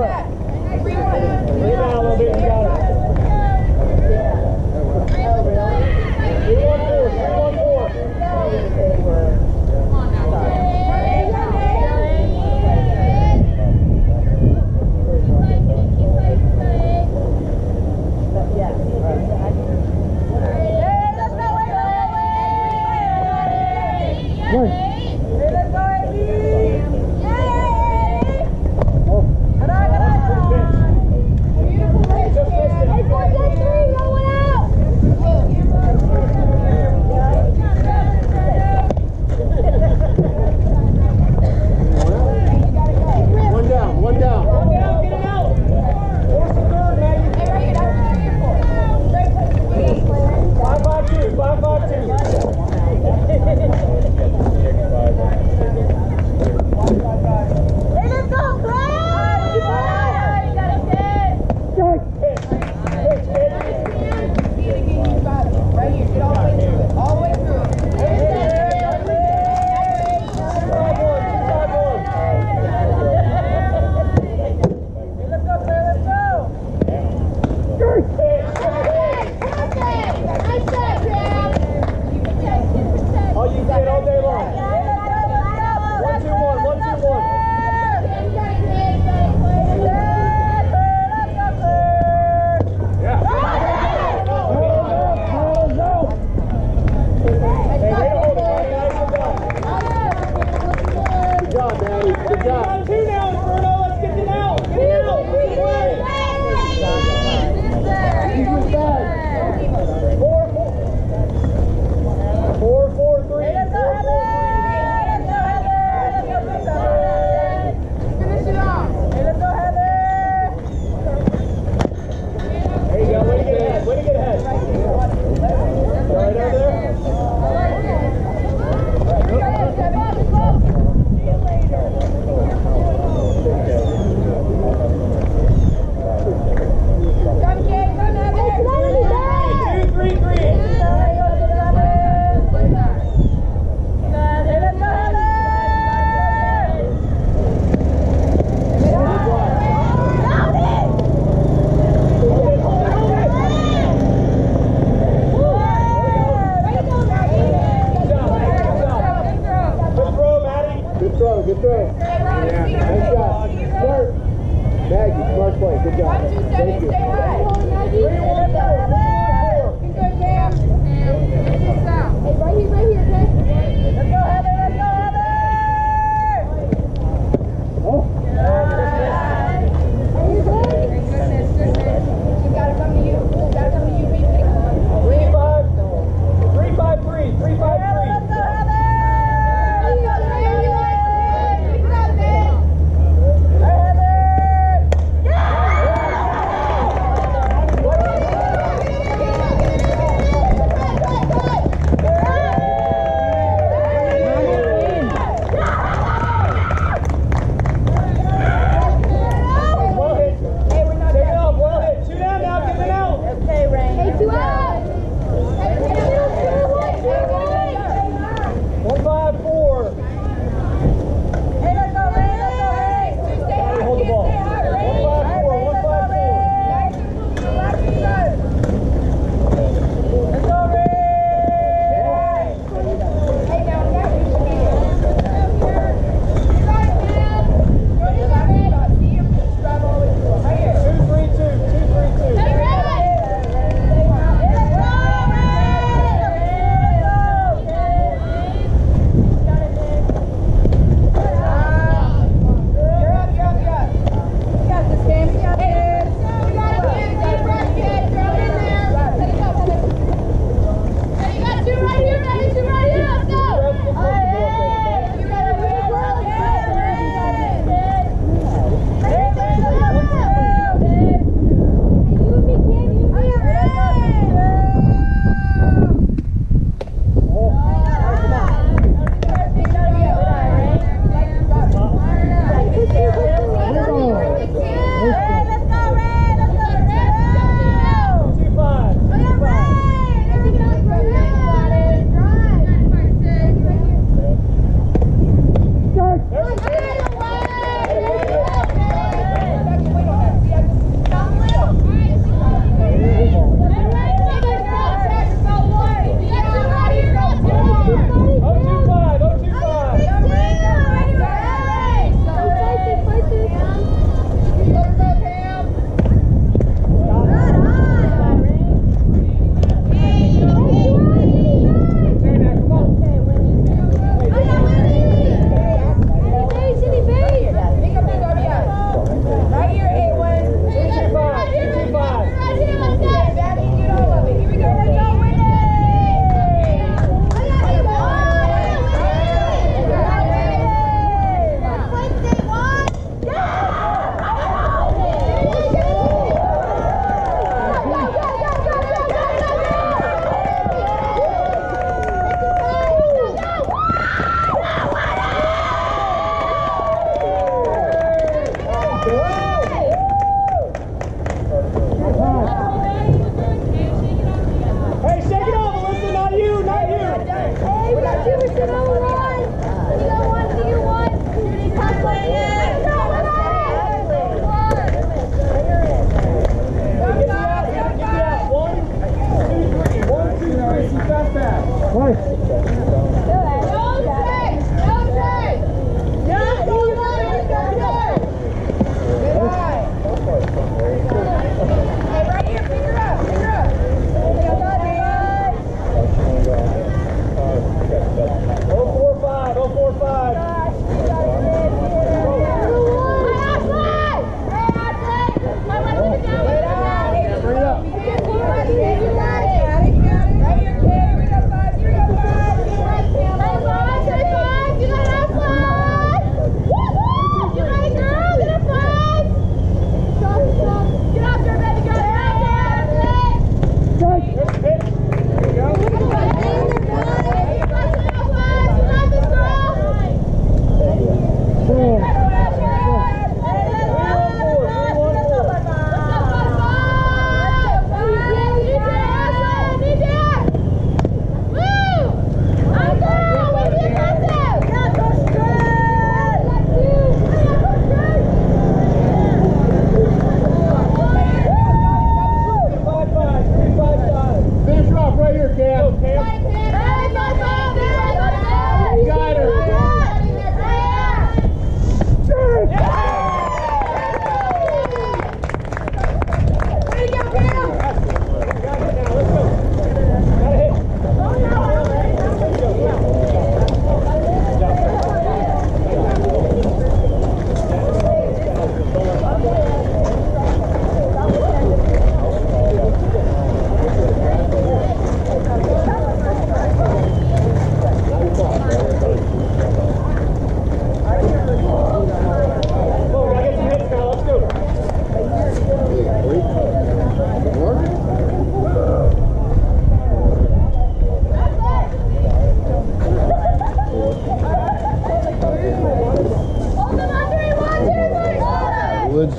Right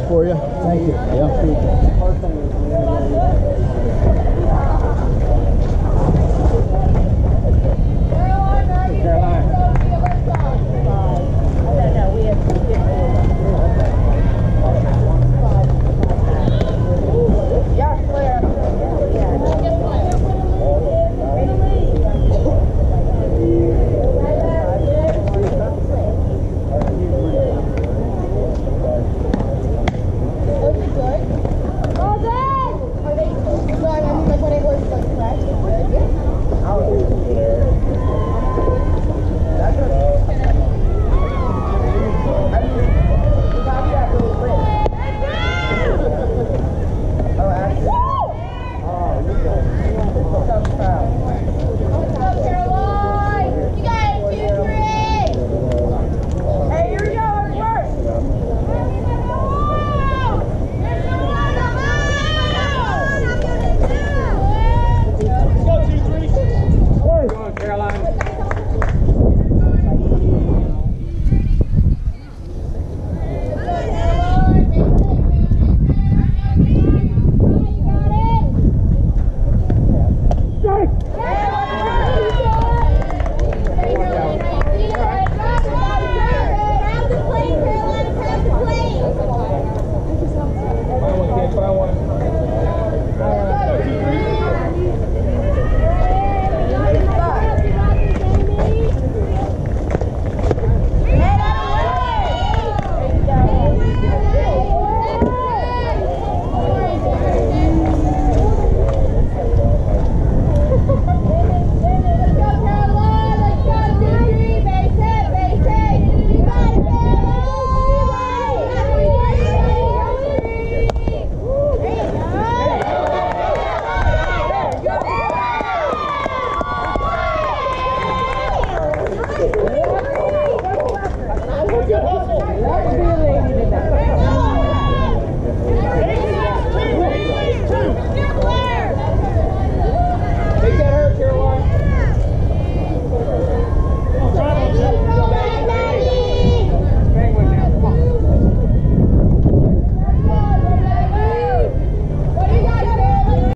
for you. Thank you. Yeah.